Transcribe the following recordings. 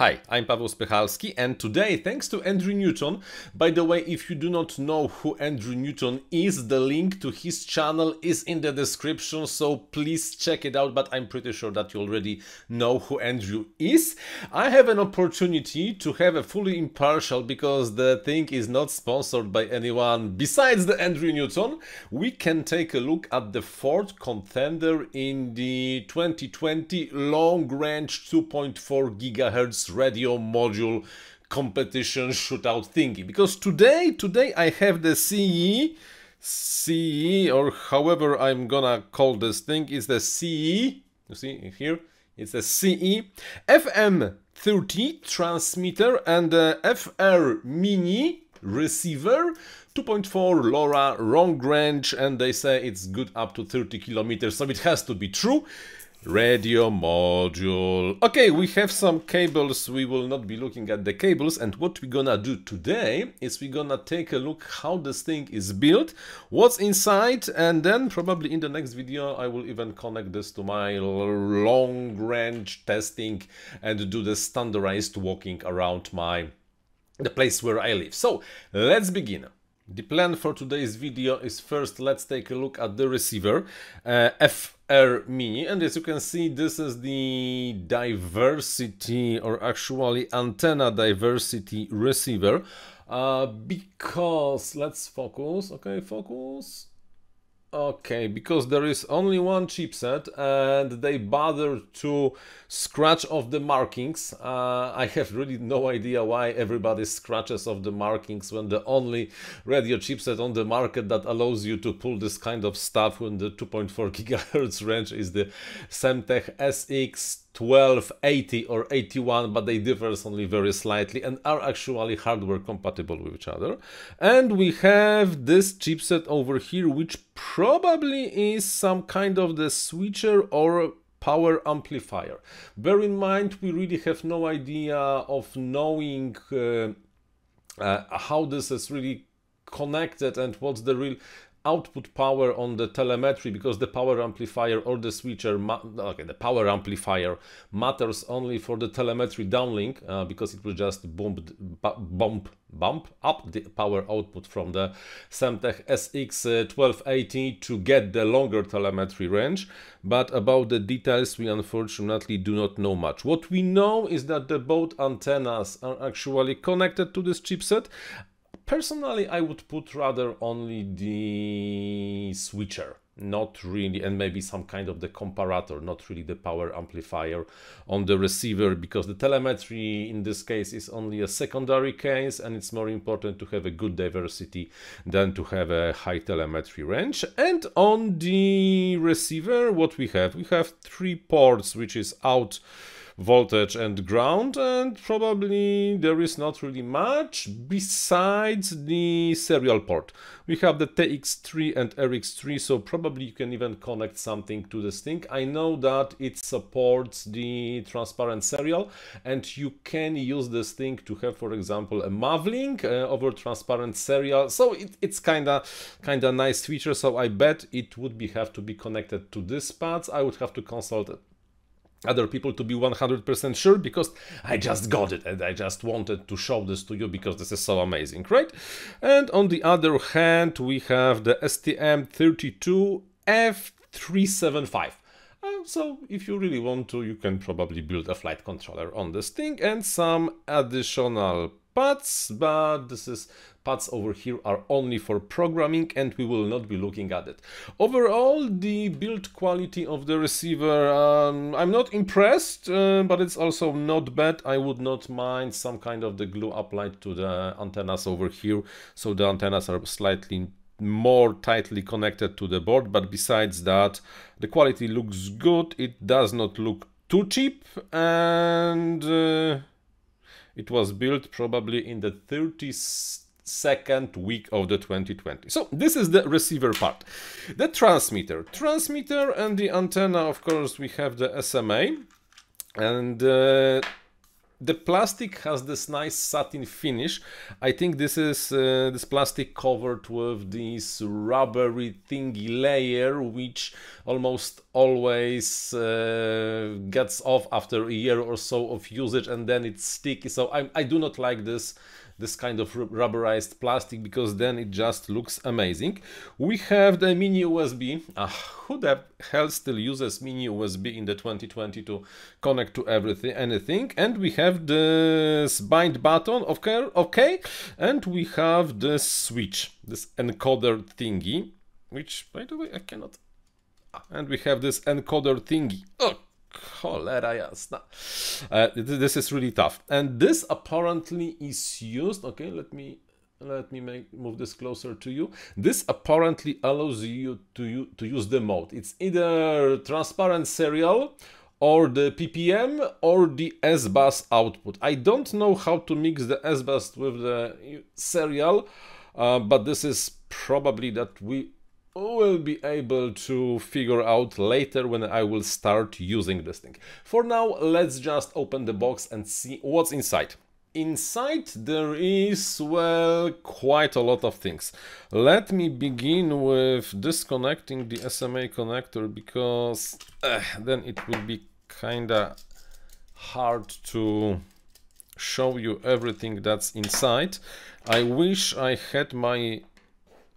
Hi, I'm Paweł Spychalski and today, thanks to Andrew Newton, by the way, if you do not know who Andrew Newton is, the link to his channel is in the description, so please check it out, but I'm pretty sure that you already know who Andrew is. I have an opportunity to have a fully impartial, because the thing is not sponsored by anyone besides the Andrew Newton, we can take a look at the Ford contender in the 2020 long-range 2.4 gigahertz radio module competition shootout thingy. Because today today I have the SIYI SIYI or however I'm gonna call this thing is the SIYI you see here it's a SIYI FM30 transmitter and uh, the FR mini receiver 2.4 LoRa long range and they say it's good up to 30 kilometers so it has to be true radio module. Okay, we have some cables. We will not be looking at the cables. And what we're gonna do today is we're gonna take a look how this thing is built, what's inside, and then probably in the next video I will even connect this to my long range testing and do the standardized walking around my the place where I live. So let's begin. The plan for today's video is first let's take a look at the receiver uh, FR Mini and as you can see this is the diversity or actually antenna diversity receiver. Uh, because let's focus. Okay focus Okay, because there is only one chipset and they bother to scratch off the markings. Uh, I have really no idea why everybody scratches off the markings when the only radio chipset on the market that allows you to pull this kind of stuff in the 2.4 gigahertz range is the Semtech SX 1280 or 81 but they differ only very slightly and are actually hardware compatible with each other. And we have this chipset over here which probably is some kind of the switcher or power amplifier. Bear in mind we really have no idea of knowing uh, uh, how this is really connected and what's the real output power on the telemetry because the power amplifier or the switcher okay the power amplifier matters only for the telemetry downlink uh, because it will just bump bump bump up the power output from the Semtech SX1280 uh, to get the longer telemetry range. But about the details we unfortunately do not know much. What we know is that the both antennas are actually connected to this chipset Personally, I would put rather only the switcher, not really, and maybe some kind of the comparator, not really the power amplifier on the receiver, because the telemetry in this case is only a secondary case, and it's more important to have a good diversity than to have a high telemetry range. And on the receiver, what we have? We have three ports, which is out voltage and ground and probably there is not really much besides the serial port. We have the TX3 and RX3 so probably you can even connect something to this thing. I know that it supports the transparent serial and you can use this thing to have for example a Mavlink uh, over transparent serial so it, it's kinda kinda nice feature so I bet it would be have to be connected to this pads. I would have to consult other people to be 100% sure because I just got it and I just wanted to show this to you because this is so amazing, right? And on the other hand, we have the STM32F375. Uh, so if you really want to, you can probably build a flight controller on this thing and some additional pads, but this is pads over here are only for programming and we will not be looking at it. Overall, the build quality of the receiver, um, I'm not impressed, uh, but it's also not bad. I would not mind some kind of the glue applied to the antennas over here, so the antennas are slightly more tightly connected to the board, but besides that, the quality looks good. It does not look too cheap and uh, it was built probably in the 30s second week of the 2020. So this is the receiver part. The transmitter. Transmitter and the antenna, of course, we have the SMA. And uh, the plastic has this nice satin finish. I think this is uh, this plastic covered with this rubbery thingy layer, which almost always uh, gets off after a year or so of usage, and then it's sticky. So I, I do not like this this kind of rubberized plastic because then it just looks amazing. We have the mini USB. Uh, who the hell still uses mini USB in the 2020 to connect to everything, anything? And we have this bind button, okay, okay, and we have the switch, this encoder thingy, which by the way I cannot. Ah, and we have this encoder thingy. Oh, Cholera jasna. Uh, this is really tough. And this apparently is used, okay, let me let me make move this closer to you. This apparently allows you to, you to use the mode. It's either transparent serial or the PPM or the S-Bus output. I don't know how to mix the S-Bus with the serial, uh, but this is probably that we will be able to figure out later when I will start using this thing. For now, let's just open the box and see what's inside. Inside there is, well, quite a lot of things. Let me begin with disconnecting the SMA connector because uh, then it will be kinda hard to show you everything that's inside. I wish I had my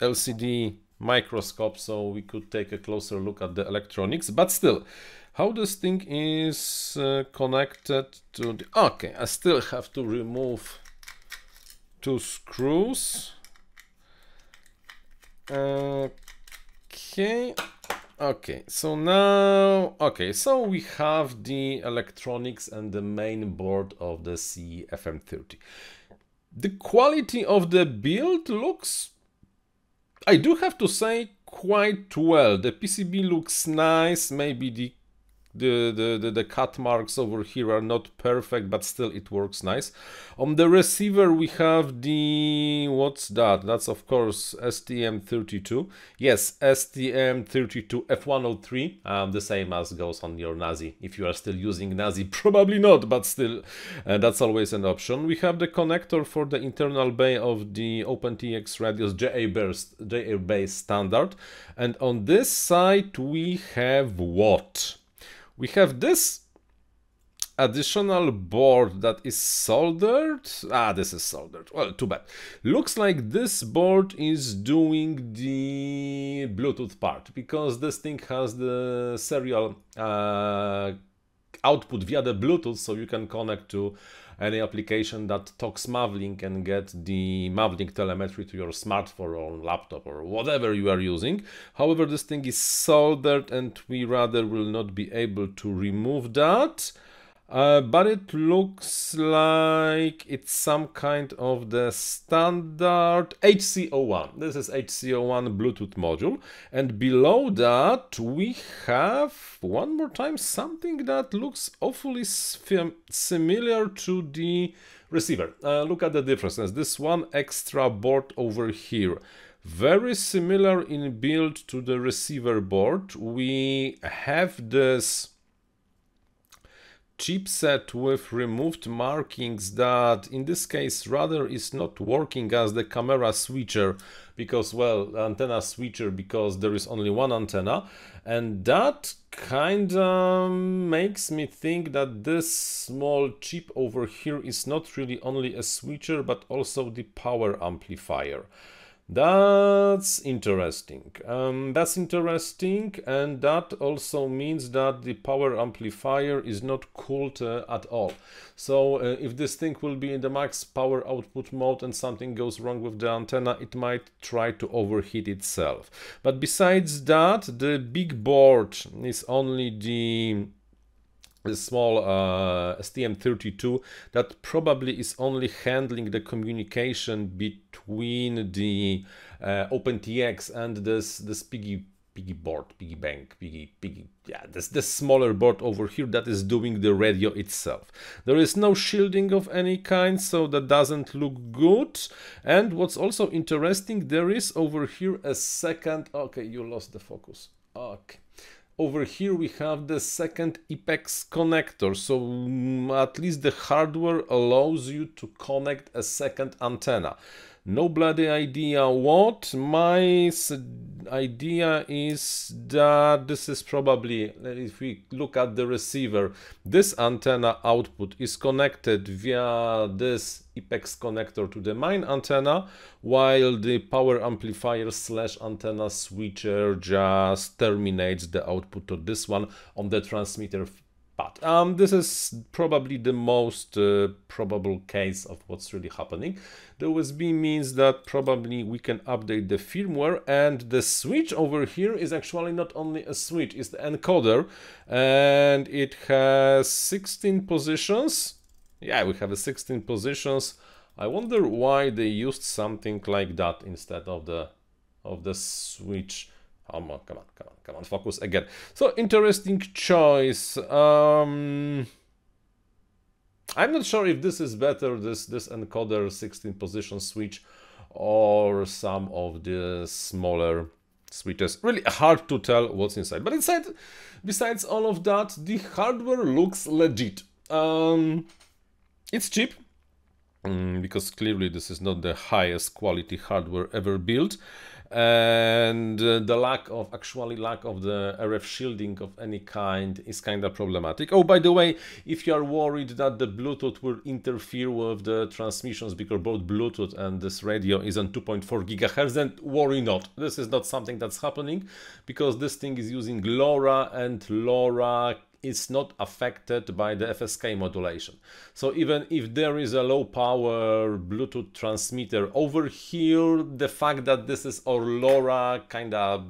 LCD microscope so we could take a closer look at the electronics. But still how this thing is uh, connected to the okay I still have to remove two screws. Okay okay so now okay so we have the electronics and the main board of the SIYI FM30 the quality of the build looks I do have to say quite well. The PCB looks nice. Maybe the the, the, the, the, cut marks over here are not perfect, but still it works nice. On the receiver we have the... what's that? That's of course STM32. Yes, STM32 F103, um, the same as goes on your Naze. If you are still using Naze, probably not, but still uh, that's always an option. We have the connector for the internal bay of the OpenTX radios JR-based standard. And on this side we have what? We have this additional board that is soldered. Ah, this is soldered. Well, too bad. Looks like this board is doing the Bluetooth part because this thing has the serial uh, output via the Bluetooth so you can connect to any application that talks Mavlink and get the Mavlink telemetry to your smartphone or laptop or whatever you are using. However, this thing is soldered and we rather will not be able to remove that. Uh, but it looks like it's some kind of the standard HCO1. This is HCO1 Bluetooth module. And below that we have, one more time, something that looks awfully similar to the receiver. Uh, look at the differences. This one extra board over here very similar in build to the receiver board. We have this chipset with removed markings that in this case rather is not working as the camera switcher because well antenna switcher because there is only one antenna. And that kind of makes me think that this small chip over here is not really only a switcher but also the power amplifier that's interesting. Um, that's interesting, and that also means that the power amplifier is not cooled uh, at all. So uh, if this thing will be in the max power output mode and something goes wrong with the antenna, it might try to overheat itself. But besides that, the big board is only the a small uh, STM32 that probably is only handling the communication between the uh, OpenTX and this this piggy piggy board, piggy bank, piggy piggy yeah this this smaller board over here that is doing the radio itself. There is no shielding of any kind, so that doesn't look good. And what's also interesting, there is over here a second. Okay, you lost the focus. Okay over here we have the second IPEX connector. So mm, at least the hardware allows you to connect a second antenna. No bloody idea what. My idea is that this is probably, if we look at the receiver, this antenna output is connected via this IPEX connector to the main antenna, while the power amplifier slash antenna switcher just terminates the output to this one on the transmitter but um, this is probably the most uh, probable case of what's really happening. The USB means that probably we can update the firmware and the switch over here is actually not only a switch, it's the encoder and it has 16 positions. Yeah, we have a 16 positions. I wonder why they used something like that instead of the of the switch Come on, come on, come on, come on, focus again. So, interesting choice. Um, I'm not sure if this is better, this, this encoder 16 position switch or some of the smaller switches. Really hard to tell what's inside. But inside, besides all of that, the hardware looks legit. Um, it's cheap, um, because clearly this is not the highest quality hardware ever built and uh, the lack of actually lack of the RF shielding of any kind is kind of problematic. Oh, by the way, if you are worried that the Bluetooth will interfere with the transmissions because both Bluetooth and this radio is on 2.4 gigahertz, then worry not. This is not something that's happening because this thing is using LoRa and LoRa is not affected by the FSK modulation. So even if there is a low power Bluetooth transmitter over here, the fact that this is our LoRa kind of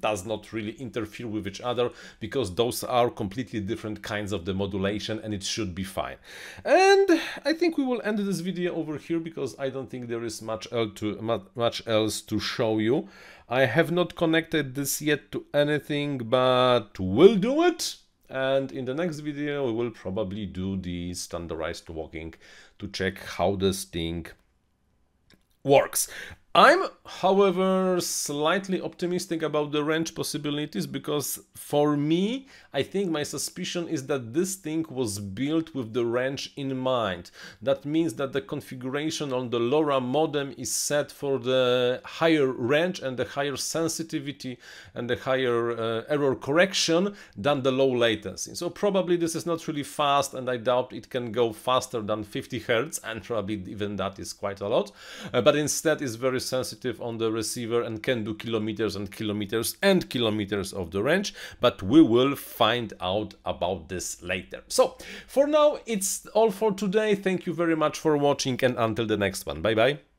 does not really interfere with each other because those are completely different kinds of the modulation and it should be fine. And I think we will end this video over here because I don't think there is much else to, much else to show you. I have not connected this yet to anything, but we'll do it and in the next video we will probably do the standardized walking to check how this thing works. I'm, however, slightly optimistic about the range possibilities because for me, I think my suspicion is that this thing was built with the range in mind. That means that the configuration on the LoRa modem is set for the higher range and the higher sensitivity and the higher uh, error correction than the low latency. So probably this is not really fast and I doubt it can go faster than 50 Hertz and probably even that is quite a lot. Uh, but instead is very sensitive on the receiver and can do kilometers and kilometers and kilometers of the range, but we will find out about this later. So for now, it's all for today. Thank you very much for watching and until the next one. Bye bye.